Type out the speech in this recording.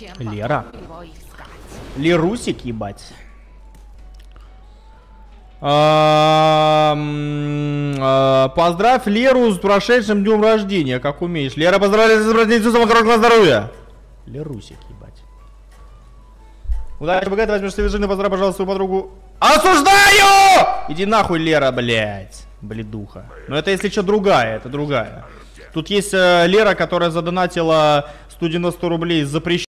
Зачем Лера. Лерусик, ебать. А, поздравь Леру с прошедшим днем рождения, как умеешь. Лера, поздравляю с днем рождения, самого хорошего здоровья. Лерусик, ебать. Удачи, богатый, возьмешь себе жены, поздравь, пожалуйста, свою подругу. Осуждаю! Иди нахуй, Лера, блядь. Бледуха. Но это, если что, другая, это другая. Тут есть э, Лера, которая задонатила 190 рублей запрещенную.